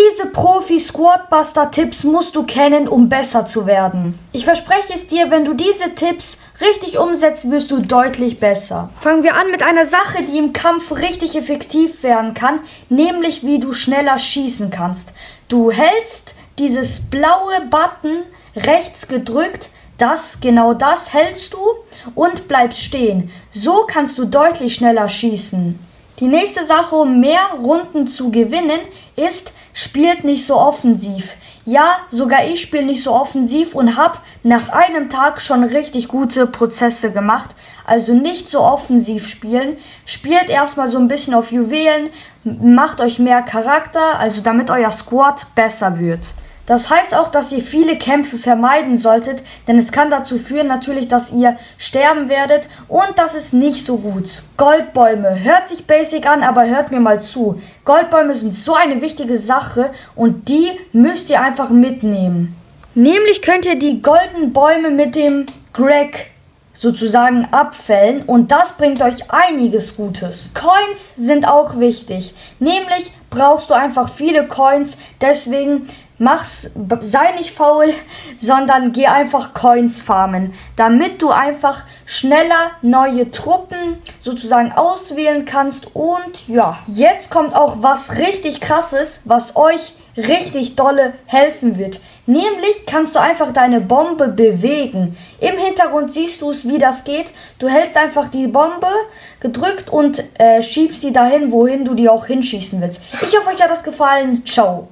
Diese Profi-Squadbuster-Tipps musst du kennen, um besser zu werden. Ich verspreche es dir, wenn du diese Tipps richtig umsetzt, wirst du deutlich besser. Fangen wir an mit einer Sache, die im Kampf richtig effektiv werden kann, nämlich wie du schneller schießen kannst. Du hältst dieses blaue Button rechts gedrückt, das, genau das hältst du und bleibst stehen. So kannst du deutlich schneller schießen. Die nächste Sache, um mehr Runden zu gewinnen, ist, spielt nicht so offensiv. Ja, sogar ich spiele nicht so offensiv und habe nach einem Tag schon richtig gute Prozesse gemacht. Also nicht so offensiv spielen. Spielt erstmal so ein bisschen auf Juwelen, macht euch mehr Charakter, also damit euer Squad besser wird. Das heißt auch, dass ihr viele Kämpfe vermeiden solltet, denn es kann dazu führen natürlich, dass ihr sterben werdet und das ist nicht so gut. Goldbäume. Hört sich basic an, aber hört mir mal zu. Goldbäume sind so eine wichtige Sache und die müsst ihr einfach mitnehmen. Nämlich könnt ihr die goldenen Bäume mit dem Greg sozusagen abfällen und das bringt euch einiges Gutes. Coins sind auch wichtig. Nämlich brauchst du einfach viele Coins, deswegen mach's, sei nicht faul, sondern geh einfach Coins farmen, damit du einfach schneller neue Truppen sozusagen auswählen kannst. Und ja, jetzt kommt auch was richtig krasses, was euch richtig dolle helfen wird. Nämlich kannst du einfach deine Bombe bewegen. Im Hintergrund siehst du es, wie das geht. Du hältst einfach die Bombe gedrückt und äh, schiebst die dahin, wohin du die auch hinschießen willst. Ich hoffe, euch hat das gefallen. Ciao.